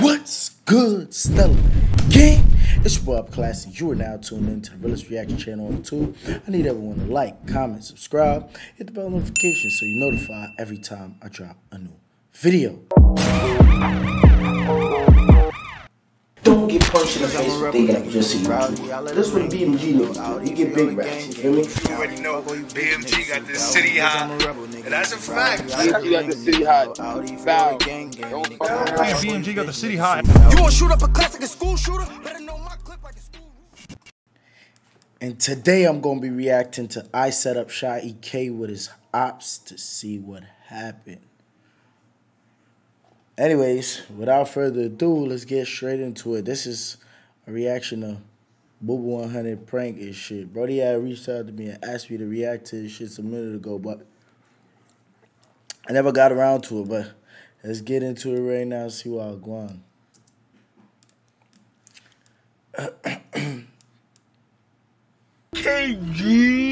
What's good, Stella Gang? It's your boy Classy. You are now tuned in to the realest reaction channel on YouTube. I need everyone to like, comment, subscribe, hit the bell notification so you're notified every time I drop a new video. Don't get punched in the face with thinking that you just see YouTube. This what BMG niggas do. You get big racks, you feel me? You already know BMG got this city hot. And that's a fact. You got the city hot. Foul. BMG got the city hot. You wanna shoot up a class like a school shooter? Better know my clip like a school. And today I'm going to be reacting to I Set Up Sha EK with his ops to see what happened. Anyways, without further ado, let's get straight into it. This is a reaction to Boo Boo 100 prank and shit. Brody had reached out to me and asked me to react to this shit some minute ago, but I never got around to it. But let's get into it right now see what I'm going. KG.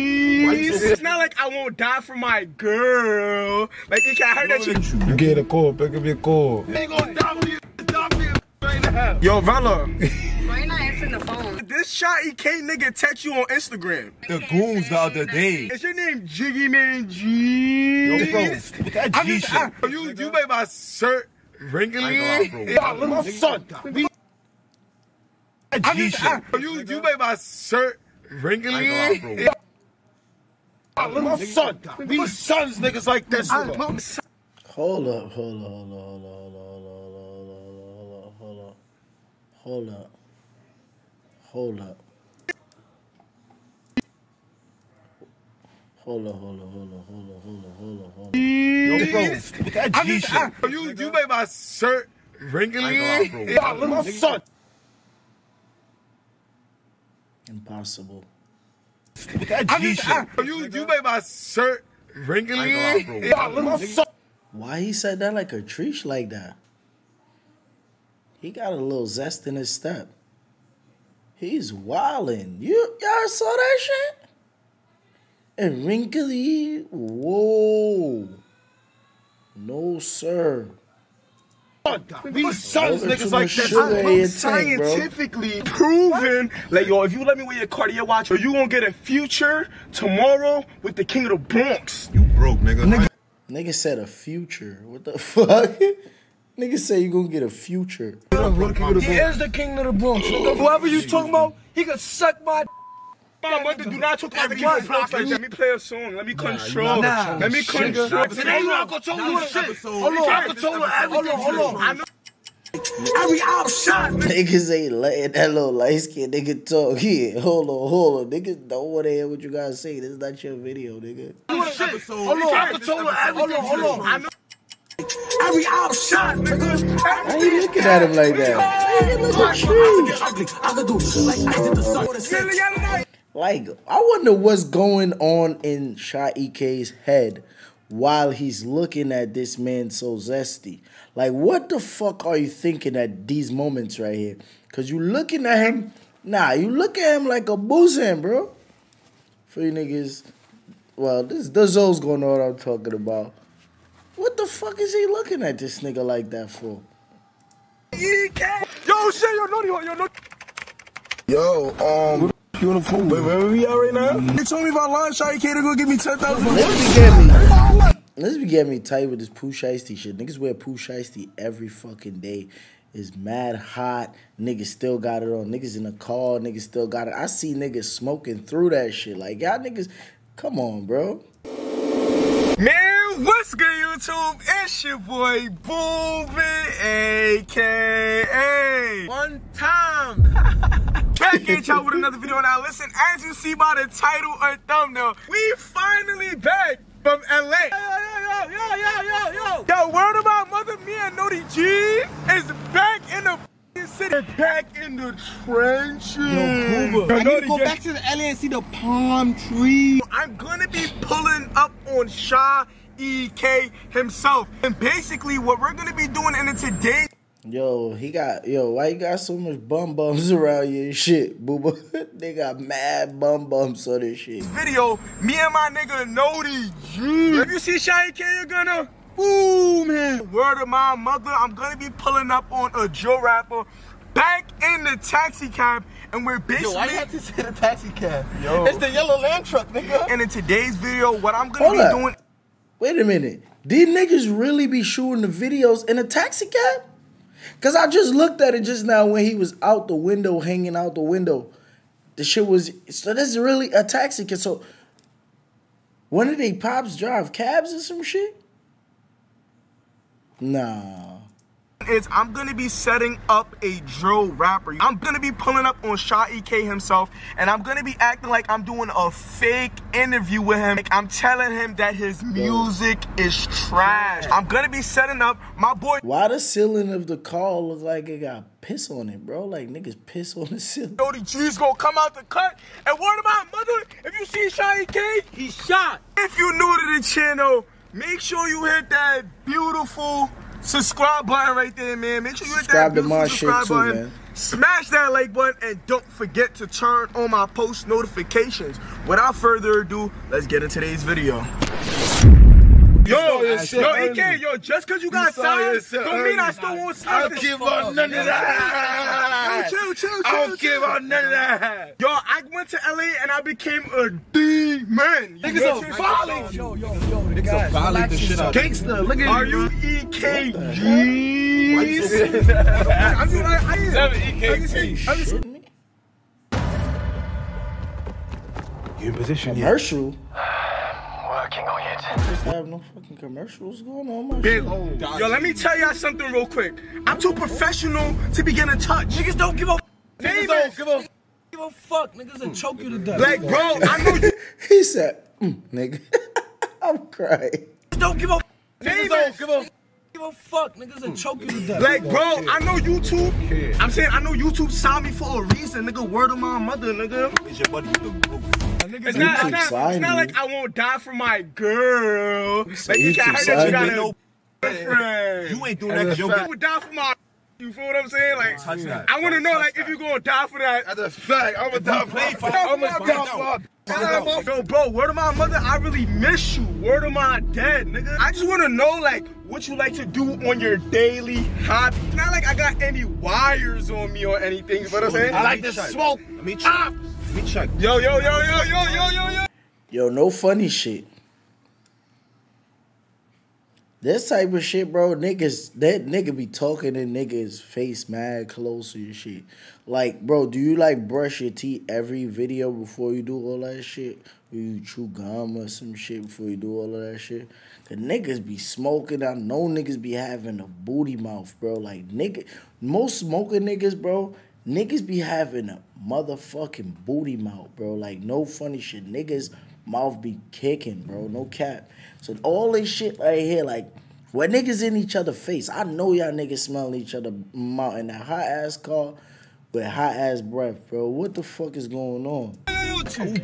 It's not like I won't die for my girl. Like, you can't hurt that shit. You get a call, pick up your call. They gonna die for you. Die for you right. Yo, Vella. Why you not answering the phone? This Sha EK nigga text you on Instagram. The goons the other day. Is your name Jiggy Man G? Yo, bro, with that I'm G just, shit. I, you, you made my shirt wrinkly. I ain't Yeah, bro. my son. We, That G just, shit. I, you, you made my shirt wrinkly. I ain't gonna lie, bro. Yeah. My son. We sons niggas like this. Hold up, hold up, hold up, hold up, hold up, hold up, hold up, hold up, hold up, hold up. Hold up, hold up, hold up, hold up, hold up, hold up, hold up. Yo, bro, with that I'm G just, shit. I, you, you made my shirt wrinkly. I ain't gonna lie, Yeah, bro. my son. Impossible. With that I'm G just, shit. I, you, you made my shirt wrinkly. I ain't gonna lie, Yeah, my son. Why he said that like a treesh like that? He got a little zest in his step. He's wildin'. You y'all saw that shit? And wrinkly, whoa. No sir. We sons niggas like much this. I'm your tank, bro. scientifically proven. Like yo, if you let me wear your Cartier watch, you gonna get a future tomorrow with the king of the Bronx. You broke, nigga. Nigga said a future. What the fuck? Nigga say you gonna get a future. He is the king of the Bronx. Whoever you talking about, he could suck my. My mother do not talk about the king of like that. Let me play a song. Let me control. nah. Let me control. Today you not controlling shit. Hold on, I control everything. Hold on, hold on. Every option. Niggas ain't letting that little light skinned nigga talk. Yeah, hold on, hold on. Niggas don't wanna hear what you gotta say. This is not your video, nigga. Hold on, I control everything. Hold on, I know. Every option, nigga. Why you looking at him like that? Nigga, look at you. I could do like ice in the sun. Like, I wonder what's going on in Sha EK's head while he's looking at this man so zesty. Like, what the fuck are you thinking at these moments right here? Cause you looking at him, nah, you look at him like a boozing, bro. For you niggas, well, this the Zoe's gonna know what I'm talking about. What the fuck is he looking at this nigga like that for? Yo, shit, yo, naughty, yo, naughty. Yo, um, you on the phone? Wait, where we at right now? They told me if I line shot, you can't go give me 10,000 Let's be getting me. Let's be getting me tight with this Pooh Shiesty shit. Niggas wear Pooh Shiesty every fucking day. It's mad hot. Niggas still got it on. Niggas in the car. Niggas still got it. I see niggas smoking through that shit. Like y'all niggas, come on, bro. Man, what's good, YouTube? It's your boy Boobin, aka One Time. Back at y'all with another video. Now, listen, as you see by the title or thumbnail, we finally back from LA. Yo, yo, yo, yo, yo, yo, yo. Yo, word about Mother Mia Noti G is back in the city. Back in the trenches. Yo, I need to go back to the LA and see the palm tree. I'm gonna be pulling up on Sha EK himself. And basically what we're gonna be doing in today's Yo, he got yo. Why you got so much bum bums around you and shit, booba? they got mad bum bumps on this shit. video, me and my nigga Noti G. If you see Sha EK, you're gonna Boom, man. Word of my mother, I'm gonna be pulling up on a Joe rapper back in the taxi cab, and we're basically. Yo, why you have to say the taxi cab? Yo. It's the yellow land truck, nigga. And in today's video, what I'm gonna Hold be up. doing. Wait a minute. These niggas really be shooting the videos in a taxi cab? Cause I just looked at it just now when he was out the window, hanging out the window. The shit was so this is really a taxi cab. So when did they pops drive cabs or some shit? Nah. Is I'm gonna be setting up a drill rapper. I'm gonna be pulling up on Sha EK himself, and I'm gonna be acting like I'm doing a fake interview with him. Like I'm telling him that his music is trash. I'm gonna be setting up my boy Why the ceiling of the car look like it got piss on it, bro? Like niggas piss on the ceiling. Jody G's gonna come out the cut. And what about mother, if you see Sha EK, he's shot. If you're new to the channel, make sure you hit that beautiful subscribe button right there, man. Make sure you hit Subscribe that to my beautiful shit subscribe too, button. man. Smash that like button and don't forget to turn on my post notifications. Without further ado, let's get into today's video. Yo, your yo, shit AK, early. yo, just cause you got You signed, don't mean I still won't I don't give fuck up up. none of that. Chill, chill, chill, I don't give chill. up none of that. Yo, I went to LA and I became a demon. Niggas are what violent. Yo, yo, yo. Niggas are violent the shit out. Gangster, look at Are you EKG? I'm just like, I am. Seven I I just You in position Commercial. Working on it. Just have no fucking commercials going on my Big shit. Yo, let me tell y'all something real quick. I'm too professional to be getting touch. Niggas don't give a Niggas don't give a give a fuck. Niggas will choke you to death. Like, bro, I know you He said, mm, nigga. I'm crying. don't give a Niggas don't give a give a fuck. Niggas will choke you to death. Like, bro, I know YouTube. I'm saying I know YouTube signed me for a reason, nigga. Word of my mother, nigga. It's your buddy. It's not, it's not, signed it's not like I won't die for my girl. Like, you YouTube can't that you got no a friend. You ain't doing that 'cause your You would die for my. You feel what I'm saying? Like, touch that. I want to know, like, if you're gonna die for that. That's a fact. I'm gonna die for for- I'm gonna die out. for. Yo, bro, word of my mother, I really miss you. Word of my dad, nigga. I just want to know, like, what you like to do on your daily hobby. It's not like I got any wires on me or anything, you know what I'm saying? I like to smoke. Let me check. Let me check. Yo, yo, yo, yo, yo, yo, yo, yo. Yo, no funny shit. This type of shit, bro, niggas, that nigga be talking in niggas' face mad close to your shit. Like, bro, do you like brush your teeth every video before you do all that shit? Or you chew gum or some shit before you do all of that shit? The niggas be smoking. I know niggas be having a booty mouth, bro. Like, nigga, most smoking niggas, bro, niggas be having a motherfucking booty mouth, bro. Like, no funny shit. Niggas mouth be kicking, bro. No cap. So all this shit right here, like when niggas in each other face, I know y'all niggas smelling each other mouth in that hot ass car with hot ass breath, bro. What the fuck is going on?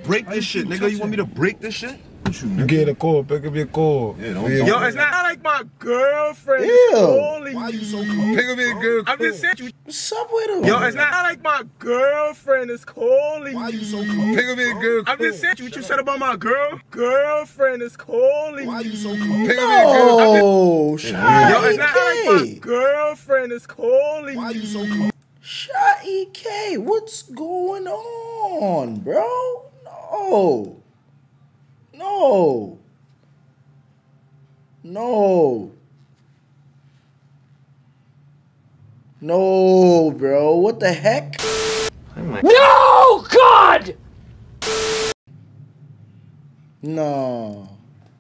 Break this shit, nigga? You want me to break this shit? You get a call, pick up your call. Yeah, don't- Yo, it's not like my girlfriend is Ew. calling Why you so me. cold? Pick up your girl. I'm just saying, you- What's up with him? yo, it's not like my girlfriend is calling Why me. you so cold? Pick up your girl. I'm just saying what you said about my girl. Girlfriend is calling Why you so cold? Pick up your girl. Oh, Shy Yo, it's not like my EK. girlfriend is calling Why you so cold? Sha EK. What's going on, bro? No. No. No. No, bro. What the heck? No,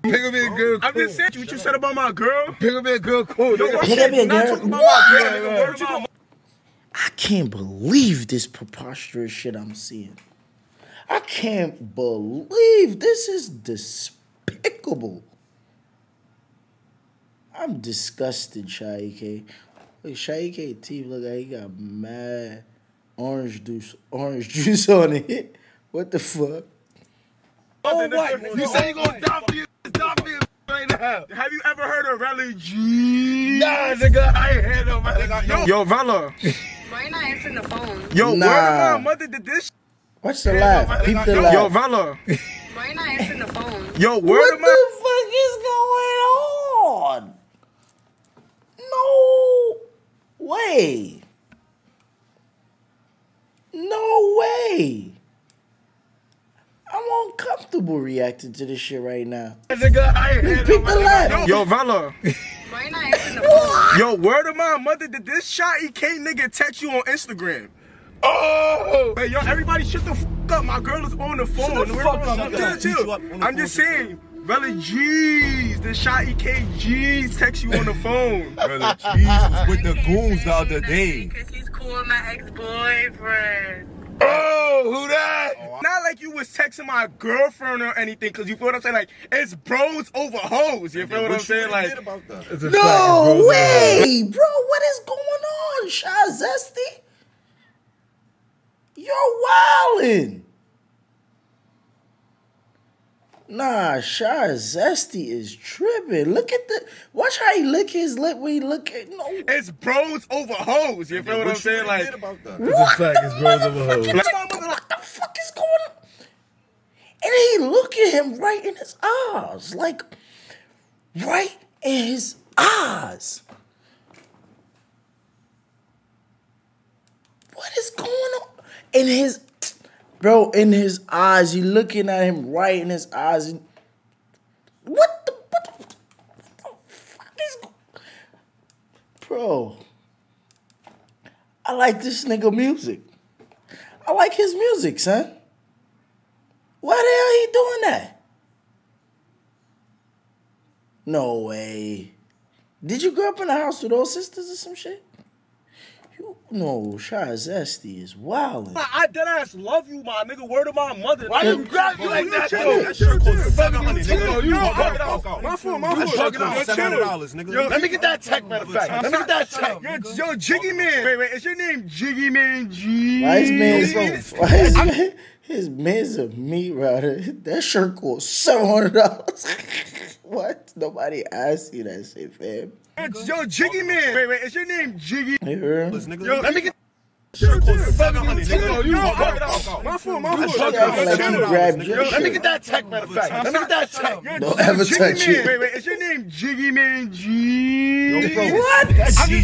Pick up your girl. I'm just saying what you said about my girl. Pick up your girl. Cool. Yo. Pick up your girl. about my girl, What? nigga. Word to my- I can't believe this preposterous shit I'm seeing. I can't believe this is despicable. I'm disgusted, Sha EK. Look, Sha EK teeth look like he got mad orange juice, orange juice on it. What the fuck? Oh, You say you gonna die for you? Die for you right now. Have you ever heard of Relly G? Nah, nigga, I ain't heard no man. Yo, Yo, Vella. Why you not answering the phone? Yo, Nah. word of my mother did this. Watch the live. Peep the yo, live. Yo, Vella. Why not answering the phone? Yo, where what the fuck is going on? No way. No way. I'm uncomfortable reacting to this shit right now. Nigga, Pick the live. Yo, Vella. Why not answering the phone? Yo, word of my mother, did this Sha EK nigga text you on Instagram? Oh! Hey, yo, everybody shut the f up. My girl is on the phone. Shut the We're fuck up. Chill, I'll chill. beat you up on the I'm just saying, Brother G's, the Sha EK G's text you on the phone. Brother, Jesus with the goons the other day. Because he's cool with my ex-boyfriend. Oh, who that? Oh, Not like you was texting my girlfriend or anything, cause you feel what I'm saying? Like, it's bros over hoes. You feel what I'm saying? Like, It's a No way, bro. What is going on, Shy Zesty? You're wildin'. Nah, Shy Zesty is tripping. Look at the watch how he lick his lip when he look at no. it's bros over hoes. You feel what I'm saying? Like, It's a fact. It's bros over hoes. What the fuck is going on? And he look at him right in his eyes, like right in his eyes. What is going on? In his bro, in his eyes, you looking at him right in his eyes. And, what the what the, fuck is Bro, I like this nigga music. I like his music, son. Why the hell he doing that? No way. Did you grow up in a house with all sisters or some shit? You no, Shy Zesty is wild. I, I dead ass love you, my nigga. Word of my mother. Why you grab you like that? Yo, that shirt costs seven hundred, nigga. you You bugging bugging out. out. My fault, my That fault. shirt Yo, costs seven hundred dollars, nigga. Let me get that tech, matter of fact. Let me get that tech. Yo, yo, Jiggy Man. Wait, wait, is your name Jiggy Man G? Why his man's Yes. why his, man, his man's a meat router? That shirt costs seven hundred dollars. what? Nobody asked you that shit, fam. It's Yo, Jiggy Man. Wait, wait, is your name Jiggy? You heard him? Yo, let me get shirt costs seven hundred, Yo, nigga. you You bugging bugging out. out. My fault, my fault. Yo, Yeah, like Chill. you grabbed your Let me shit. get that tech, matter of fact. Let me get that tech. Don't ever Jiggy touch Man. it. Wait, wait, is your name Jiggy Man G? bro. What? That's I'm G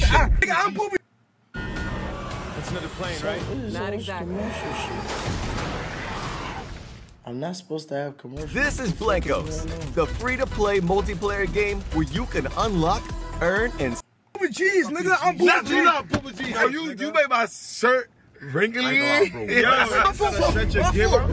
just, shit. I, nigga, I'm. Not exactly. I'm not supposed to have commercials. This is Blankos, the free-to-play multiplayer game where you can unlock, earn, and Pooping G's, nigga. I'm Not pooping you, not Poopa G. Yo, you, you made my shirt wrinkly. Yo, my fault, my fault.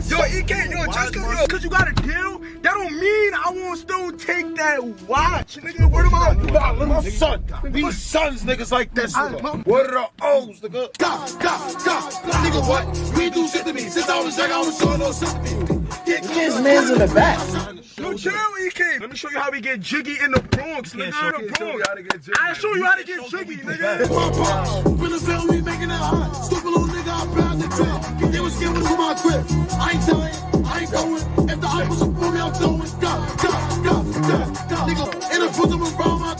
Yo, EK, yo, just cause, yo, cause you got a deal, that don't mean I won't still take that watch, nigga. Word of my My little son. These sons niggas like this, nigga. What are the O's, nigga? God, God, God. Nigga, what? We do shit to me. Since I was young, I was showing no sympathy. His man's in the back. Yo, chill, EK. Let me show you how we get jiggy in the Bronx, nigga. In the Bronx. I show you how to get jiggy, nigga. Pop, pop. Really feel was giving to my grip. I ain't dying, I ain't going. If the hype was for me, I'm throwing. Go, go, go, go, go. Nigga, in the bosom around my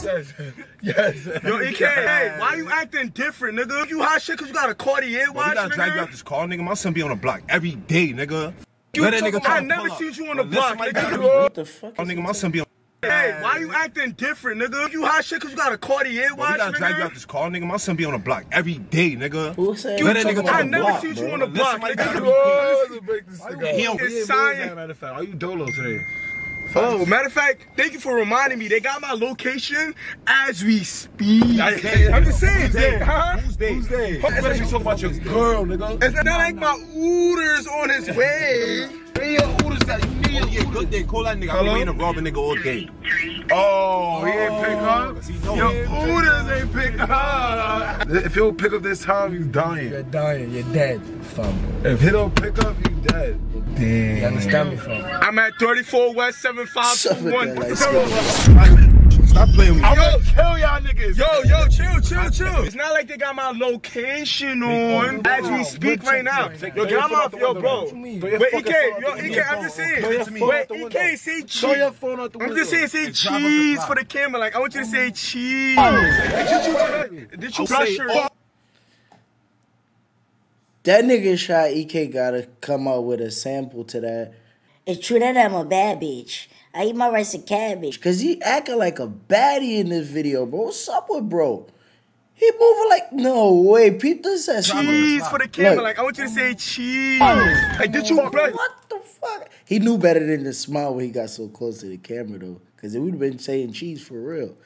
Yes. yes. Yo, EK, hey, why you acting different, nigga? You hot shit cause you got a Cartier Bro, watch, we gotta drag you out this car, nigga. My son be on the block every day, nigga. You Let that nigga about- I never pull seen you on the Bro, block, listen, nigga. my What the fuck? Oh, nigga, my son be on. Hey, why you acting different, nigga? You hot shit cause you got a Cartier Bro, we gotta drag you out this car, nigga. My son be on the block every day, nigga. Who said you that nigga talking try I never block, seen you on the block, my nigga. He don't. It's science. Matter of fact, are you dolo today? Oh, matter of fact, thank you for reminding me. They got my location as we speak. I'm just saying, Who's there? huh? Who's there? Who's there? You better be talking about your girl, nigga. It's not like my Ooters on his way. Hey, your orders that you need. Oh, yeah, good day. Call that nigga. I'm waiting to rob a nigga all day. Oh, he ain't oh, pick up. He know Your it. Ain't pick up. If he don't pick up this time, you dying. You're dying. You're dead, fam. If he don't pick up, you dead. You understand me, fam? I'm at 34 West Suck it 7521. There, like, Stop playing with me. I'm gonna kill y'all niggas. Yo, yo, chill, chill, chill. It's not like they got my location on as we speak right now. Yo, get out my yo, bro. Wait, EK, yo, EK, I'm just saying. Wait, EK, say cheese. your phone out the window. I'm just saying, say And drive up the cheese for the camera. Like, I want you to say cheese. Oh. Did you, did you brush your... Oh. That nigga Sha EK gotta come out with a sample to that. It's true that I'm a bad bitch. I eat my rice and cabbage. Cause he acting like a baddie in this video, bro. What's up with bro? He moving like no way. Peep this ass. Cheese for the camera. Look. Like I want you to say cheese. Oh. Like did you bro? What the fuck? He knew better than to smile when he got so close to the camera though, because it would have been saying cheese for real.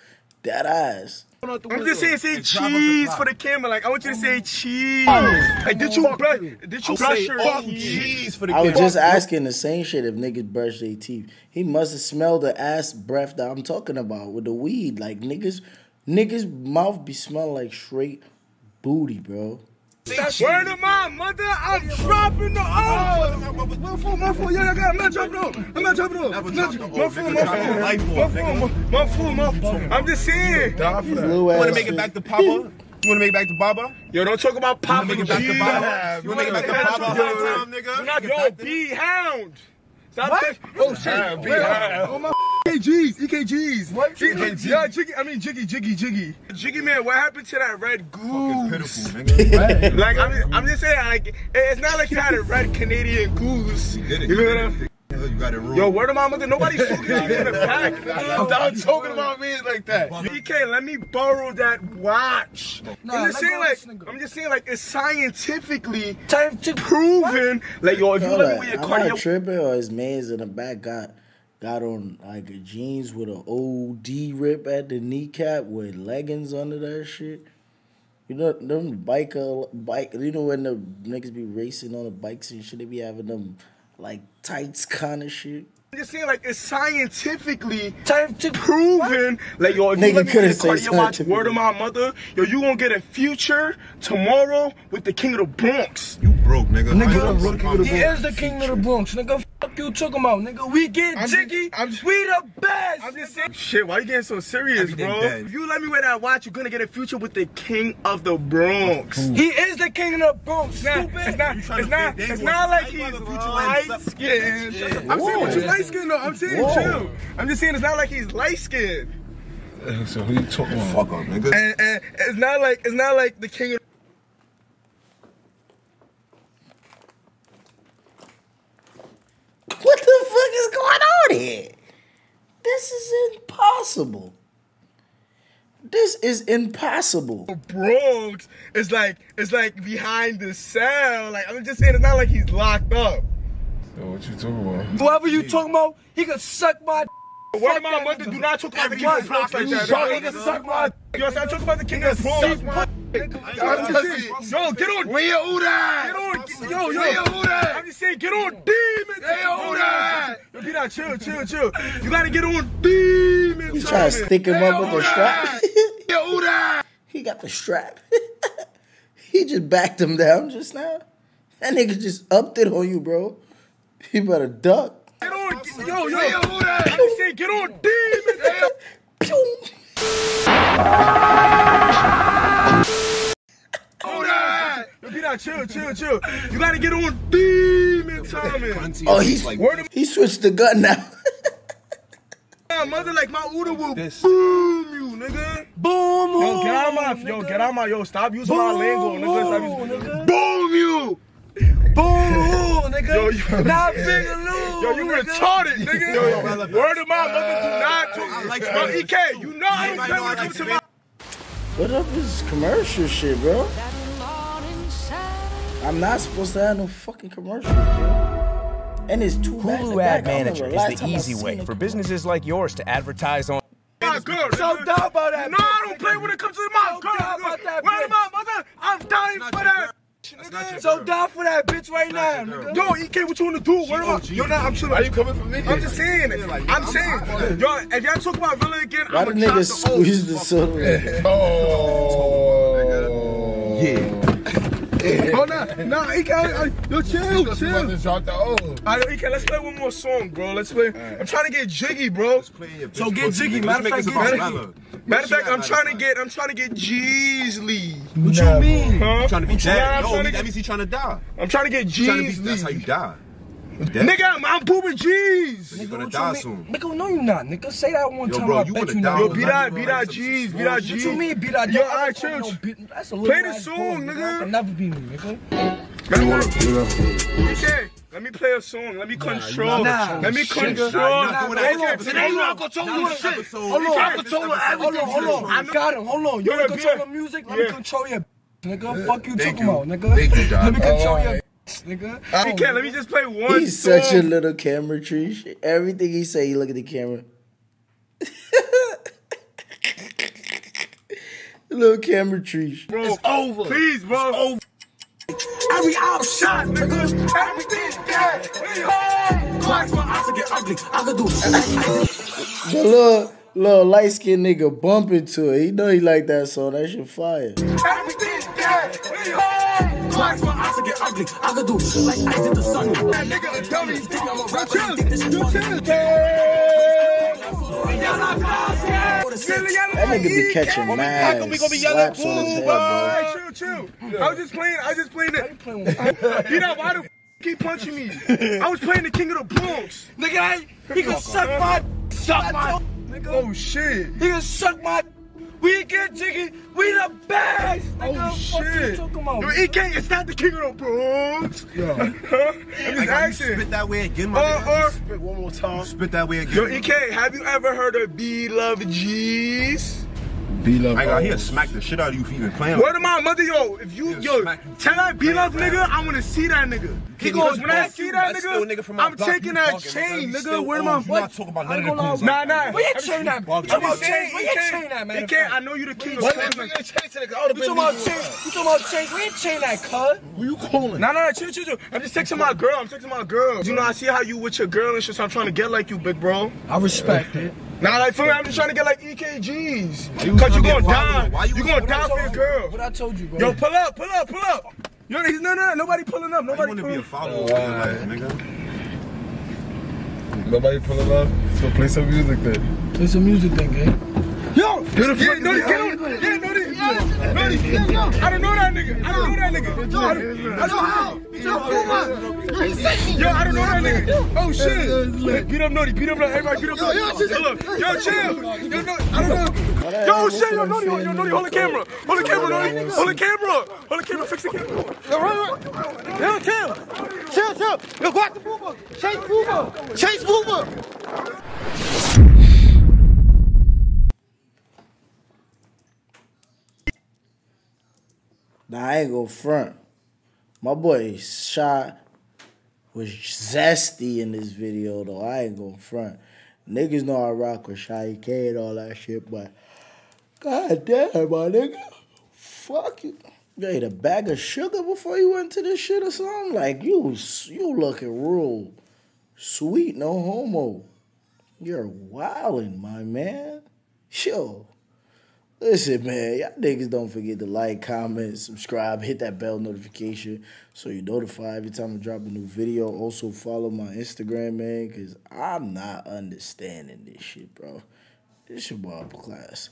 That ass. I'm just saying say cheese for the camera. Like I want you to say cheese. Like did you brush? Did you brush your Fuck teeth? cheese for the I was just asking the same shit if niggas brush their teeth. He must have smelled the ass breath that I'm talking about with the weed. Like niggas, niggas mouth be smelling like straight booty, bro. Word of my mother, I'm dropping the oh. My phone, my phone, yeah, I got. I'm not dropping off. I'm not dropping off. Never Not- drop the My off, phone, my phone, my phone, my phone, my phone. I'm just saying. You wanna make it back to Papa? You wanna make it back to Baba? Yo, don't talk about Papa make it back to Baba? You wanna make it back to Baba Yo, high time, nigga? do not- Get Yo, back to- B Hound. Stop saying- Oh shit. B Hound. Oh, my EKGs, EKGs. What? Jiggy, yeah, Jiggy, I mean Jiggy, Jiggy, Jiggy. Jiggy man, what happened to that red Fucking goose? pitiful, nigga. Like I'm, I'm just saying, like it's not like you had a red Canadian goose. did it. You know what I'm You got it wrong. Yo, word of my mother, nobody's talking to you in the back. I'm not talking about me like that. BK, let me borrow that watch. Nah, I'm just saying, like, of this nigga. I'm just saying, like, it's scientifically Time to proven. Like, yo, if you Hold let me on, wear your I'm Cartier, tripping, or his man's in the back got got on like a jeans with an OD rip at the kneecap with leggings under that shit. You know them biker bike. You know when the niggas be racing on the bikes and shit, they be having them like tights kind of shit. I'm just saying, like, it's scientifically time to proven. Like, yo, if Nigga you let me wear couldn't your say Cartier word of my mother, yo, you gonna get a future tomorrow with the king of the Bronx. You broke, nigga. I ain't Nigga, gonna- he is the king of the Bronx, nigga. Fuck you talking about, nigga. We get I'm- jiggy. I'm- we the best. I'm just saying, shit, why you getting so serious, bro? dead. If you let me wear that watch, you're gonna get a future with the king of the Bronx. he is the king of the Bronx. It's not, Stupid. it's not, it's not, it's not like he's have a future light skinned. Yeah. I'm saying Whoa. with you light skinned though. I'm saying Whoa. chill. I'm just saying it's not like he's light skinned. So who you talking about? Fuck up, nigga. And, and it's not like it's not like the king of What the fuck is going here? This is impossible. This is impossible. the Bronx. It's like it's like behind the cell. Like I'm just saying it's not like he's locked up. Yo, what you talking about? Whoever you talking about, he can suck my. What am I that mother? nigga. Do not talk about the king of the Bronx like that. fuck Yo, nigga nigga, suck my. Yo, so I'm talking about the king of the Bronx. I'm just saying, Yo, get on. Where you who that? Get on, yo, yo. Where you who that? I'm just saying, get on demon. Hey, who that? Yo, get out, chill, chill, chill. You gotta get on demon. He trying to stick him up with the strap. Yo, who that? he got the strap. he just backed him down just now. That nigga just upped it on you, bro. You better duck. Get on, yo, yo. Hey, who that? I'm just saying, get on demon. Pew! Who Yo, get out, chill, chill, chill. You gotta get on demon timing. Oh, he's Word of he switched the gun now. my mother, like my Uda will This- boom you, nigga. Boom. Yo, get out home, my, yo, get out my, yo, stop using my lingo, nigga. Stop using, nigga. boom you. Boom, nigga. Yo, you- Not big and loose. Yo, you nigga. retarded, nigga. Yo, yo, word of my mother, do not I talk. like Yo, Spanish. EK, you know I don't Everybody play when it comes to my. What up is commercial shit, bro? I'm not supposed to have no fucking commercial, bro. And it's too bad. Hulu Ad Manager is the easy way for businesses like yours to advertise on. My girl, So nigga. down about that. No, I don't play when it comes to my So girl. down nigga. about that Word of bitch. my mother, I'm dying for that. That's So girl. down for that bitch right now, your nigga. Yo, EK, what you wanna do? Word of my, OG. yo, nah, I'm chilling. Why you coming for me? I'm just saying. Yeah, like, I'm I'm- saying. I'm- Yo, if y'all talk about Villa again, Why I'm the gonna drop the squeeze the soda? Oh. Yeah. Oh, nah, nah, EK, I, I, yo, chill, Just chill. about to drop the O. Alright, EK, let's play one more song, bro. Let's play. I'm trying to get jiggy, bro. So get jiggy, Let's matter make of this fact, about get Bella. Matter of fact, I'm trying to get, I'm trying to get Jeesley. What you mean? Huh? Trying to be Yeah, dead. I'm No, trying to that get, means he trying to die. I'm trying to get Trying to that's how you die. Dead. Nigga, I'm, I'm pooping G's. You're gonna die you soon. Nigga, no, you're not. Nigga, say that one Yo, time. bro, I you bet wanna you die not. Yo, on beat Like, that, you beat know, that like G's, some beat that small G's. What you mean, beat that? Yo, I alright, chill. That's a Play little the ass song, boy, nigga. That can never be me, nigga. EK, Let me play a song. Let me control. nah, Let me control. nah, Nah, nah, nah, hold on, nah, today you nah, not controlling nah, shit. nah, Hold on, can't control control Hold on, hold on. I I got him. Hold on. You Yeah, wanna control yeah. the music? Let Yeah. me control your nigga. Fuck you talking about, nigga. Thank you, John. Let me control your alright. Nigga. You can't. Let me just play one He's song. such a little camera tree. Everything he say, he look at the camera. little camera tree. Bro, it's over. Please, bro. It's over. Every outshot, nigga. Everything's dead. We home. Clocks my eyes to get ugly. I could do The little little light skinned nigga bump into it. He know he like that song. That shit fire. Everything's dead. We home. Clocks my eyes to get ugly. I could do like ice in the sun. That nigga a dummy. Think I'm a rapper. Chill. You chill. That nigga be catching mad slaps on his head, bro. Alright, chill, chill. I was just playing. I was just playing it. You know why the f- keep punching me? I was playing the King of the Bronx. Nigga, I, he can suck my, suck my. Oh shit. He can suck my. We get jiggy. We the best. Nigga, Oh fuck you shit. talking about? Yo, EK, it's not the King of the Bronx. Yo. Huh? I'm just asking. Spit that way again, my Or, nigga. or, Spit one more time. Spit that way again. yo, EK, have you ever heard of B Love G's? B love. I got here smack the shit out of you for even playing. Word of my mother, yo, if you, Yeah, yo, tell that B Love nigga, I wanna see that nigga. He goes when I see that that's still a nigga, nigga I'm block, taking that chain, nigga. You nigga. still Where old. my You not talking about none of the ain't goons Nah, nah. that. Where your chain at? I'm You talking about just? Where your chain at, man? EK, I know you the king of What? clubs. Nigga, you change to the- I would've You been talking about chain? you. You talking about chain? Where your chain at, cuz? Who you calling? Nah, nah, chill, chill, chill. I'm just texting my girl. I'm texting my girl. You know, I see how you with your girl and shit, so I'm trying to get like you, big bro. I respect it. Nah, like, for me, I'm just trying to get like EKGs. Cause you gonna gonna die. Why you You gonna die for told your you? girl. What I told you, bro. Yo, pull up, pull up, pull up. Yo, he's no, no, nobody pulling up. Nobody. I Nobody want to be pulling a up. follower. nigga. Nobody pulling up. So play some music then. Play some music then, gang. Yo, yeah, no, yeah, no, yeah, no, yeah, no, I don't know that nigga. I don't know that nigga. I don't, I don't, yo, I don't know that nigga. Oh shit. Beat up Naughty, beat up Naughty. Everybody beat up Naughty. Hold up. Yo, chill. Yo, no, I don't know. Yo, shit, yo, Naughty, yo, Naughty, hold the camera. Hold the camera, Naughty. Hold the camera. Hold the camera, fix the camera. Yo, right, right. Yo, chill. Chill, chill. Yo, go out the boomer. Chase boomer. Chase boomer. Nah, I ain't go front. My boy shot was zesty in this video though. I ain't go front. Niggas know I rock with Shy K and all that shit, but god damn, my nigga. Fuck you. You ate a bag of sugar before you went to this shit or something? Like you you looking real sweet, no homo. You're wildin', my man. Yo. Listen, man, y'all niggas don't forget to like, comment, subscribe, hit that bell notification so you're notified every time I drop a new video. Also, follow my Instagram, man, because I'm not understanding this shit, bro. This shit boy class.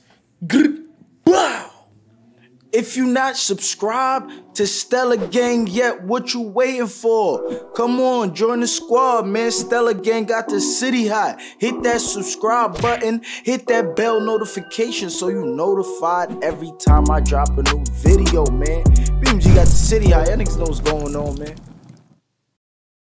If you not subscribed to Stella Gang yet, what you waiting for? Come on, join the squad, man. Stella Gang got the city hot. Hit that subscribe button, hit that bell notification so you notified every time I drop a new video, man. BMG got the city hot. Y'all niggas know what's going on, man.